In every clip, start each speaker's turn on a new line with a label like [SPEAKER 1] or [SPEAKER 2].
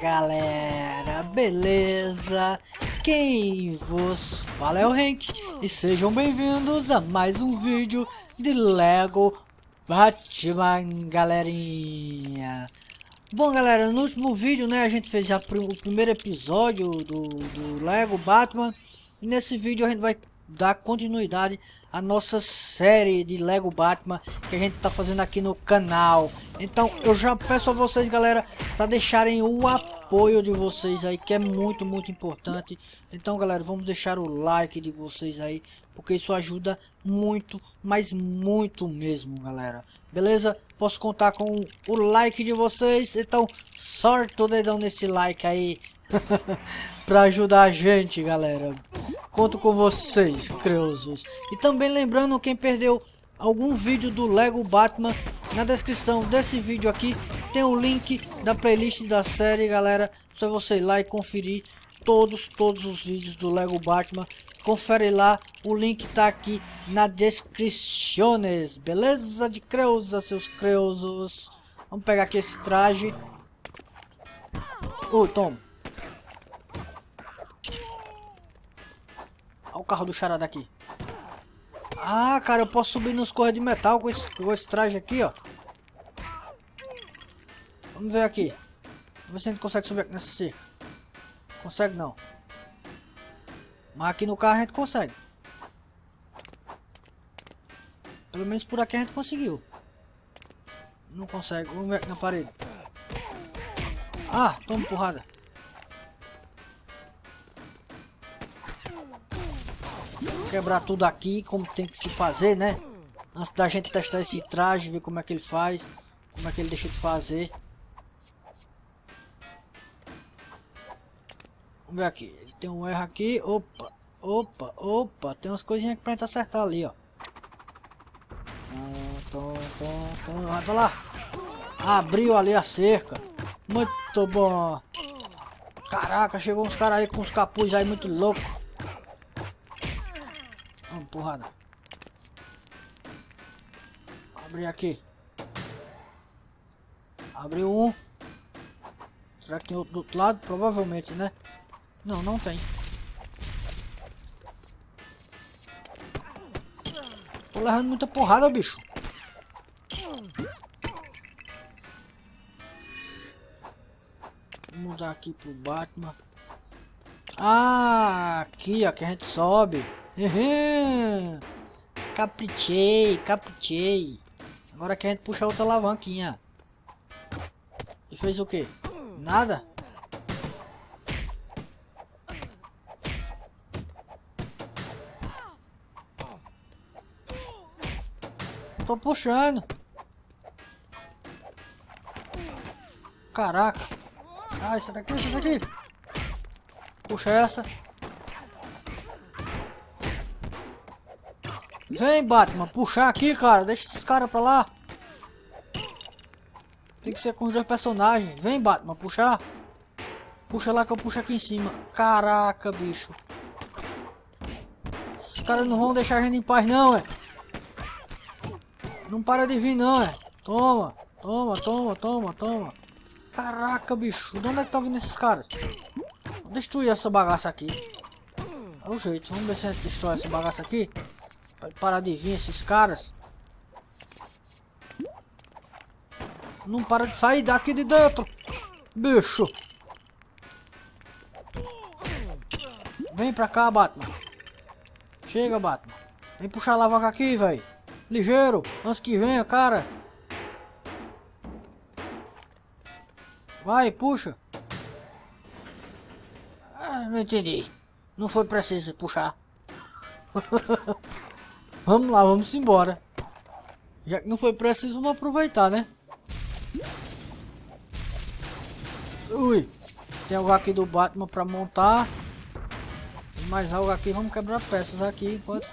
[SPEAKER 1] Galera, beleza? Quem vos fala é o Hank e sejam bem-vindos a mais um vídeo de Lego Batman, galerinha. Bom galera, no último vídeo né, a gente fez já o primeiro episódio do, do Lego Batman e nesse vídeo a gente vai dar continuidade à nossa série de Lego Batman que a gente está fazendo aqui no canal. Então eu já peço a vocês galera para deixarem o apoio de vocês aí que é muito muito importante. Então galera, vamos deixar o like de vocês aí porque isso ajuda muito, mas muito mesmo galera. Beleza? Posso contar com o like de vocês, então sorte o dedão nesse like aí para ajudar a gente galera. Conto com vocês, creusos. E também lembrando, quem perdeu algum vídeo do Lego Batman, na descrição desse vídeo aqui tem o link da playlist da série, galera. Só você ir lá e conferir todos, todos os vídeos do Lego Batman. Confere lá, o link tá aqui na descrição, beleza de creusa, seus creusos. Vamos pegar aqui esse traje. Ô, toma. Olha o carro do charada aqui. Ah, cara, eu posso subir nos correios de metal com esse, com esse traje aqui, ó. Vamos ver aqui. Vamos ver se a gente consegue subir aqui nessa cerca. Consegue não. Mas aqui no carro a gente consegue. Pelo menos por aqui a gente conseguiu. Não consegue. Vamos ver aqui na parede. Ah, toma porrada. Quebrar tudo aqui, como tem que se fazer, né? Antes da gente testar esse traje, ver como é que ele faz, como é que ele deixa de fazer. Vamos ver aqui, ele tem um erro aqui, opa, opa, opa, tem umas coisinhas pra gente acertar ali, ó. Tom, tom, tom, vai pra lá. Abriu ali a cerca. Muito bom. Caraca, chegou uns caras aí com uns capuz aí muito louco. Porrada. Abrir aqui. Abriu um. Será que tem outro do outro lado? Provavelmente, né? Não, não tem. Tô levando muita porrada, bicho. Vou mudar aqui pro Batman. Ah, aqui ó, que a gente sobe. Uhum. Caprichei, caprichei. Agora que a gente puxa outra alavanquinha. E fez o que? Nada? Tô puxando. Caraca. Ah, essa daqui, essa daqui. Puxa essa. Vem, Batman, puxar aqui, cara. Deixa esses caras pra lá. Tem que ser com os dois personagens. Vem, Batman, puxar. Puxa lá que eu puxo aqui em cima. Caraca, bicho. Esses caras não vão deixar a gente em paz, não, é. Não para de vir, não, é. Toma, toma, toma, toma, toma. Caraca, bicho. De onde é que tá vindo esses caras? Vou destruir essa bagaça aqui. É o jeito. Vamos ver se a gente destrói essa bagaça aqui. Pode parar de vir esses caras. Não para de sair daqui de dentro. Bicho. Vem pra cá, Batman. Chega, Batman. Vem puxar a alavanca aqui, velho. Ligeiro. Antes que venha, cara. Vai, puxa. Ah, não entendi. Não foi preciso puxar. Vamos lá, vamos embora. Já que não foi preciso, vamos aproveitar, né? Ui. Tem algo aqui do Batman pra montar. Tem mais algo aqui. Vamos quebrar peças aqui enquanto...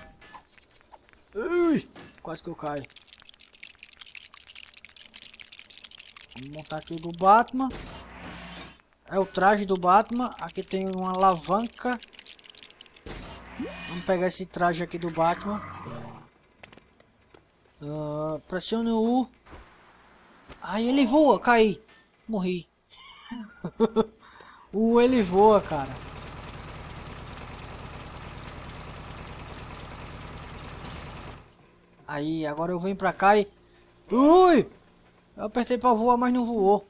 [SPEAKER 1] Ui. Quase que eu caio. Vamos montar aqui o do Batman. É o traje do Batman. Aqui tem uma alavanca. Vamos pegar esse traje aqui do Batman. Uh, pressione o U. Aí ele voa, caí. Morri. o ele voa, cara. Aí, agora eu venho pra cá e... Ui! Eu apertei pra voar, mas não voou.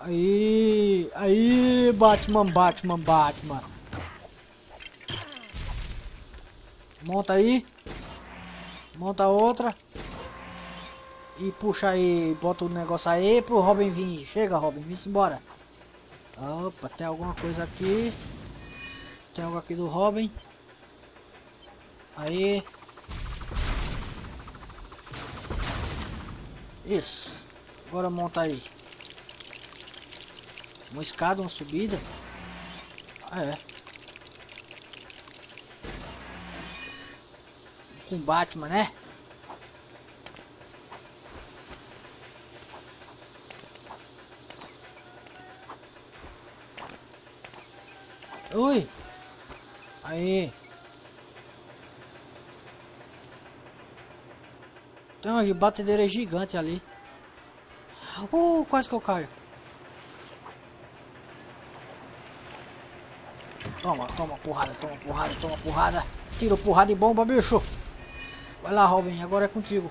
[SPEAKER 1] Aí, aí, Batman, Batman, Batman. Monta aí. Monta outra. E puxa aí, bota o negócio aí pro Robin vir. Chega, Robin, vem embora. Opa, tem alguma coisa aqui. Tem algo aqui do Robin. Aí. Isso. Agora monta aí. Uma escada, uma subida. Ah, é. Com Batman, né? Ui! Aí! Tem uma batedeira gigante ali. Uh, quase que eu caio. Toma, toma porrada, toma porrada, toma porrada. Tira porrada e bomba, bicho. Vai lá, Robin, agora é contigo.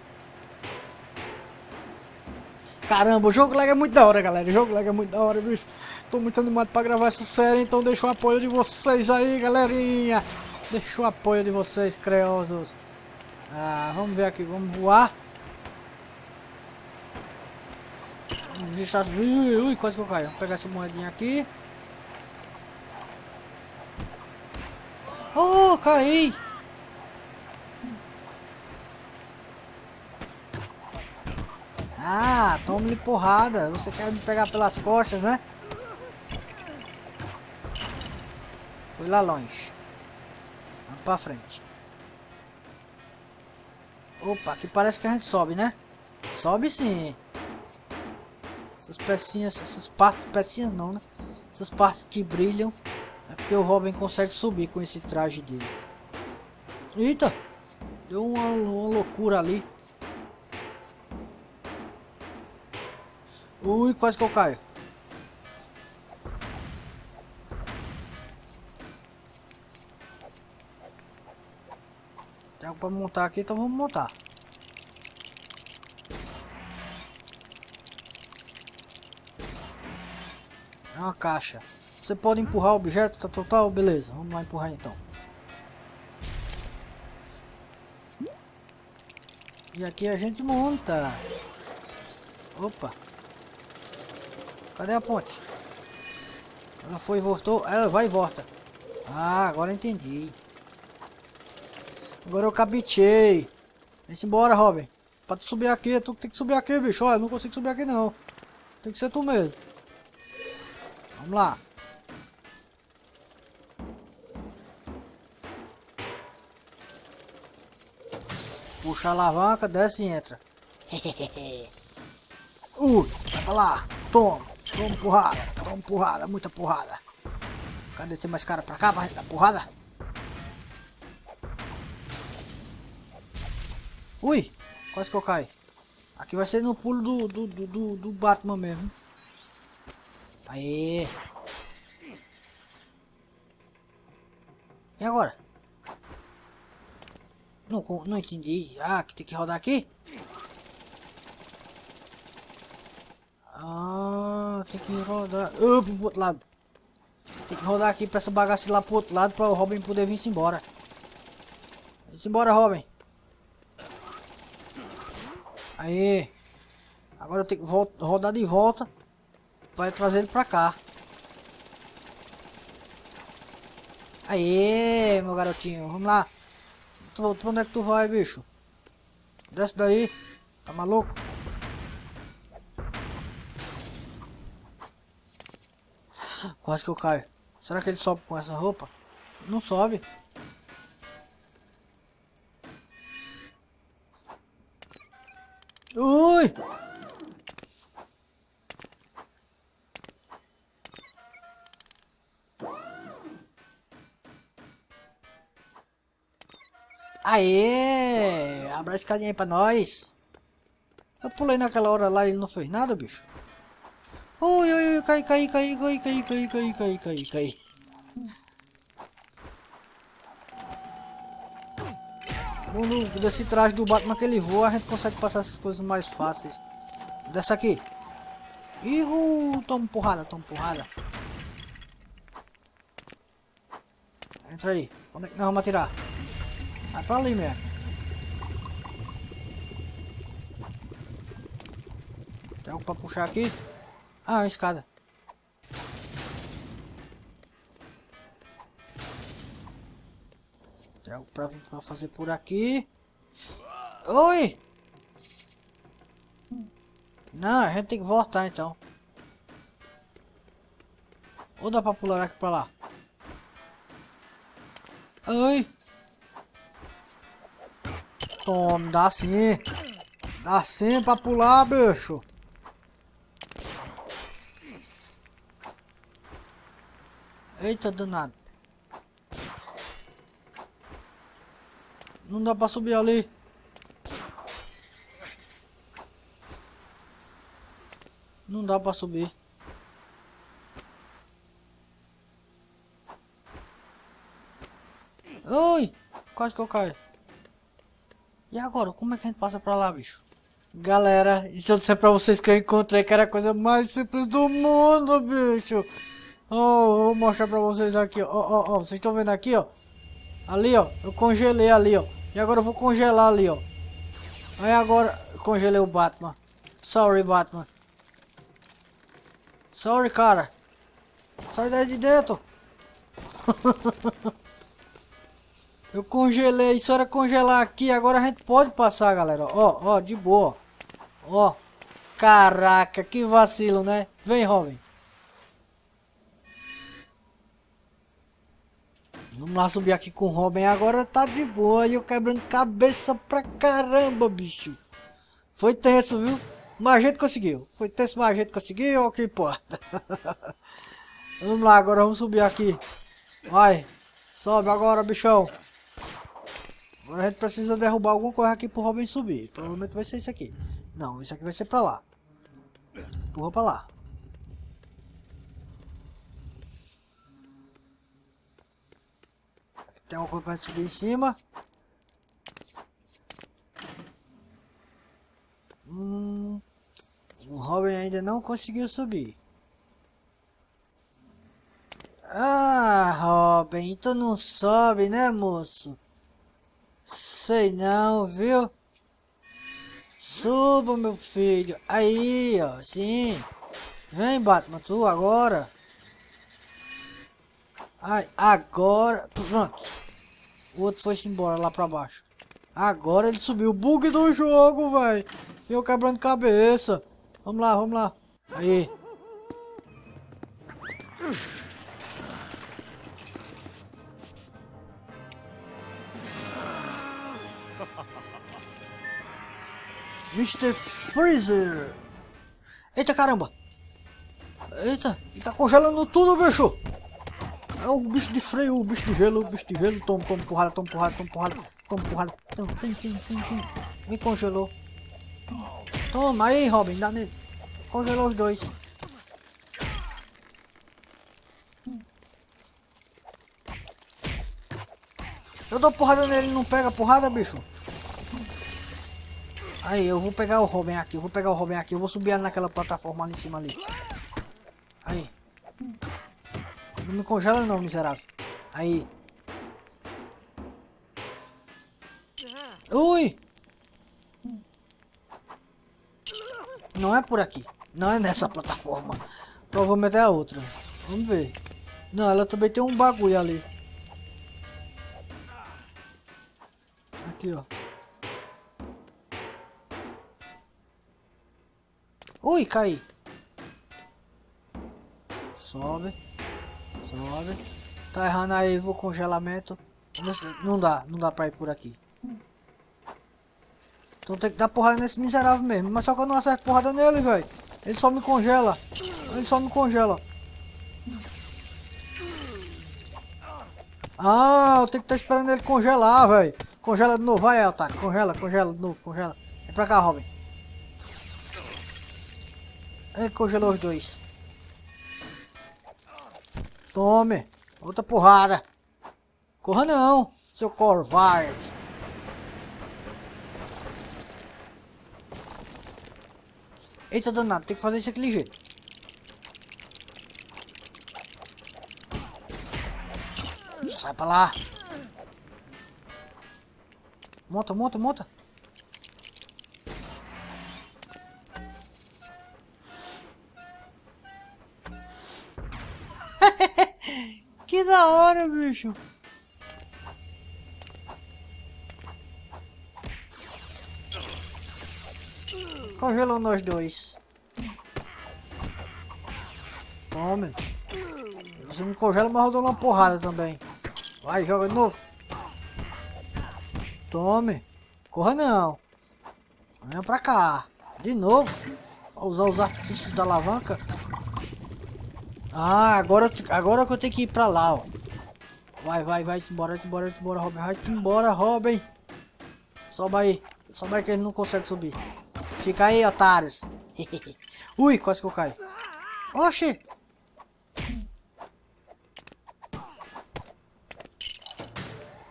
[SPEAKER 1] Caramba, o jogo lag é muito da hora, galera. O jogo lag é muito da hora, bicho. Tô muito animado pra gravar essa série, então deixa o apoio de vocês aí, galerinha. Deixa o apoio de vocês, creosos. Ah, vamos ver aqui, vamos voar. Vamos deixar... Ui, ui, quase que eu caio. Vou pegar essa moedinha aqui. Oh, caí! Ah, tome porrada. Você quer me pegar pelas costas, né? Foi lá longe. Vamos pra frente. Opa, aqui parece que a gente sobe, né? Sobe sim. Essas pecinhas, essas partes, pecinhas não, né? Essas partes que brilham. É porque o Robin consegue subir com esse traje dele. Eita! Deu uma, uma loucura ali. Ui, quase que eu caio. Tem algo pra montar aqui, então vamos montar. É uma caixa. Você pode empurrar o objeto, tá total? Beleza, vamos lá empurrar então. E aqui a gente monta. Opa. Cadê a ponte? Ela foi e voltou. Ela vai e volta. Ah, agora entendi. Agora eu cabitei. Vem-se embora, Robin. Pra tu subir aqui, tu tem que subir aqui, bicho. Olha, não consigo subir aqui não. Tem que ser tu mesmo. Vamos lá. Puxa a alavanca, desce e entra. Ui, vai pra lá. Toma. Toma porrada. Toma porrada, muita porrada. Cadê? Tem mais cara pra cá pra dar porrada? Ui, quase que eu caio. Aqui vai ser no pulo do, do, do, do, do Batman mesmo. Aê. E agora? Não, não entendi. Ah, que tem que rodar aqui? Ah, tem que rodar. Uh, pro outro lado. Tem que rodar aqui pra essa bagaça lá pro outro lado pra o Robin poder vir embora. Vem embora, Robin. Aí. Agora eu tenho que rodar de volta. Vai trazer ele pra cá. Aê, meu garotinho. Vamos lá. Tu, pra onde é que tu vai, bicho? Desce daí. Tá maluco? Quase que eu caio. Será que ele sobe com essa roupa? Não sobe. Ui! Aê! Abra a escadinha aí pra nós. Eu pulei naquela hora lá e ele não fez nada, bicho. Ui, ui, ui, cai, cai, cai, cai, cai, cai, cai, cai, cai, cai. No, desse traje do Batman que ele voa, a gente consegue passar essas coisas mais fáceis. Dessa aqui. Ih, toma porrada, toma porrada. Entra aí. Onde é que nós vamos atirar? Vai pra ali mesmo. Tem algo pra puxar aqui? Ah, uma escada. Tem algo pra, pra fazer por aqui. Oi! Não, a gente tem que voltar então. Ou dá pra pular aqui pra lá? Ai! Tome, dá sim. Dá sim pra pular, bicho. Eita, danado. Não dá pra subir ali. Não dá pra subir. Oi! Quase que eu caio. E agora? Como é que a gente passa pra lá, bicho? Galera, e se eu disser pra vocês que eu encontrei que era a coisa mais simples do mundo, bicho? Oh, vou mostrar pra vocês aqui. Ó, ó, Vocês estão vendo aqui, ó? Ali, ó. Eu congelei ali, ó. E agora eu vou congelar ali, ó. Aí agora... Congelei o Batman. Sorry, Batman. Sorry, cara. Sai daí de dentro. Eu congelei, isso era congelar aqui, agora a gente pode passar, galera. Ó, ó, de boa. Ó. Caraca, que vacilo, né? Vem, Robin. Vamos subir aqui com o Robin. Agora tá de boa. E eu quebrando cabeça pra caramba, bicho. Foi tenso, viu? Mas a gente conseguiu. Foi tenso, mas a gente conseguiu. O que importa. vamos lá, agora vamos subir aqui. Vai. Sobe agora, bichão. Agora a gente precisa derrubar alguma coisa aqui pro Robin subir. Provavelmente vai ser isso aqui. Não, isso aqui vai ser pra lá. Empurra pra lá. Tem alguma pra subir em cima. Hum, o Robin ainda não conseguiu subir. Ah, Robin, tu não sobe, né, moço? Sei não, viu? Suba, meu filho. Aí, ó, sim. Vem, Batman, tu agora. Ai, agora... Pronto. O outro foi embora lá pra baixo. Agora ele subiu. Bug do jogo, velho. Eu quebrando cabeça. Vamos lá, vamos lá. Aí. Mr. Freezer. Eita caramba. Eita, ele tá congelando tudo, bicho. É o bicho de freio, o bicho de gelo, o bicho de gelo. Toma, toma porrada, toma porrada, toma porrada, toma porrada. Toma, tem, tem, tem, tem. Me congelou. Toma aí, Robin, dá nele. Congelou os dois. Eu dou porrada nele, não pega porrada, bicho. Aí, eu vou pegar o Robin aqui, eu vou pegar o Robin aqui, eu vou subir naquela plataforma ali em cima ali. Aí. Não me congela não, miserável. Aí. Ui! Não é por aqui. Não é nessa plataforma. Provavelmente é a outra. Vamos ver. Não, ela também tem um bagulho ali. Aqui, ó. Ui, caí. Sobe. Tá errando aí, vou congelamento. Não dá, não dá pra ir por aqui. Então tem que dar porrada nesse miserável mesmo. Mas só que eu não acerto porrada nele, velho. Ele só me congela. Ele só me congela. Ah, eu tenho que estar esperando ele congelar, velho. Congela de novo, vai, Otário. Congela, congela de novo, congela. Vem pra cá, Robin. Ele congelou os dois. Tome. Outra porrada. Corra não, seu covarde. Eita danado, tem que fazer isso aqui ligeiro. Sai pra lá. Monta, monta, monta. Da hora, bicho. Congelou nós dois. Tome. Você me congela, mas eu dou uma porrada também. Vai, joga de novo. Tome. Corra não. Venha pra cá. De novo. Vou usar os artifícios da alavanca. Ah, agora, agora que eu tenho que ir pra lá, ó. Vai, vai, vai, embora, embora, embora, Robin. Vai embora, Robin. Sobe aí. Sobe aí que ele não consegue subir. Fica aí, otários. Ui, quase que eu caio. Oxi.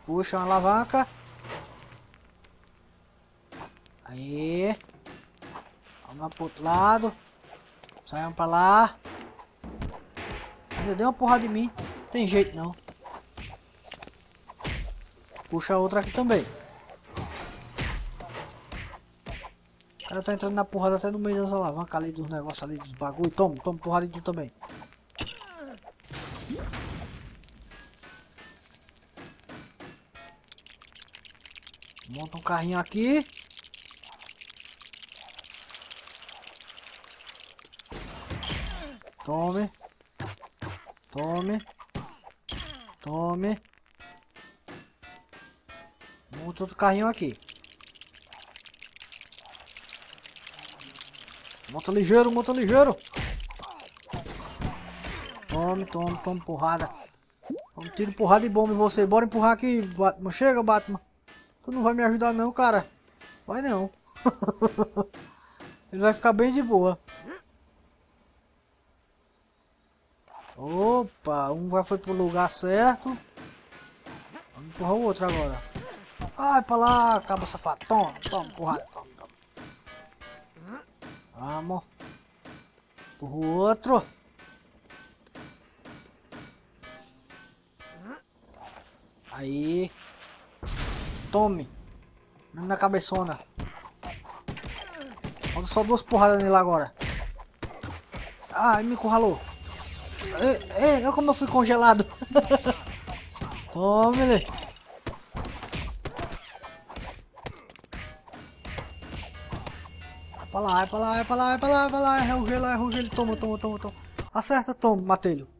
[SPEAKER 1] Puxa uma alavanca. Aí. Vamos lá pro outro lado. Saiam pra lá. Deu uma porrada em mim. Tem jeito não. Puxa outra aqui também. O cara tá entrando na porrada até no meio das alavancas ali dos negócios ali dos bagulho. Toma, toma porrada de tu também. Monta um carrinho aqui. Tome. Tome. Tome. Monta outro carrinho aqui. Monta ligeiro, monta ligeiro. Tome, tome, tome porrada. Tome tiro, porrada e bomba em você. Bora empurrar aqui, Batman. Chega, Batman. Tu não vai me ajudar não, cara. Vai não. Ele vai ficar bem de boa. Um vai foi pro lugar certo. Vamos empurrar o outro agora. Vai pra lá, acaba safado. Toma, toma, porrada, toma, toma. Vamos. Empurra o outro. Aí. Tome. Na cabeçona. Falta só duas porradas nele agora. Ah, me encurralou. É, olha como eu fui congelado. Tome ele. Pra lá, é pra lá, é pra lá, é pra lá, é pra lá, é o gelo, é o gelo, toma, toma, toma, toma. Acerta, toma, matei ele.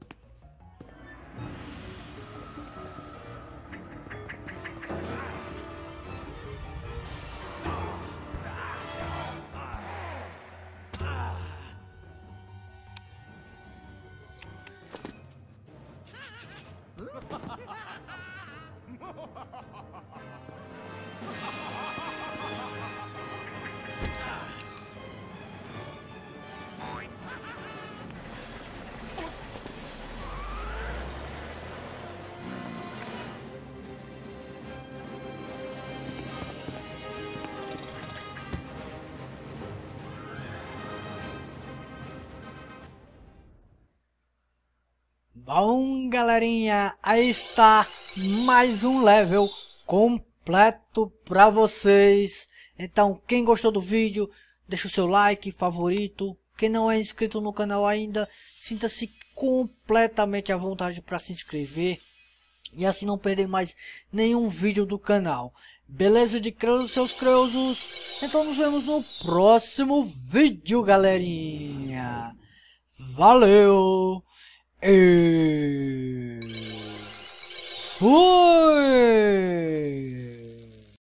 [SPEAKER 1] Bom, galerinha, aí está mais um level completo para vocês. Então, quem gostou do vídeo, deixa o seu like, favorito. Quem não é inscrito no canal ainda, sinta-se completamente à vontade para se inscrever. E assim não perder mais nenhum vídeo do canal. Beleza de creusos, seus creusos? Então nos vemos no próximo vídeo, galerinha. Valeu! E... Fui!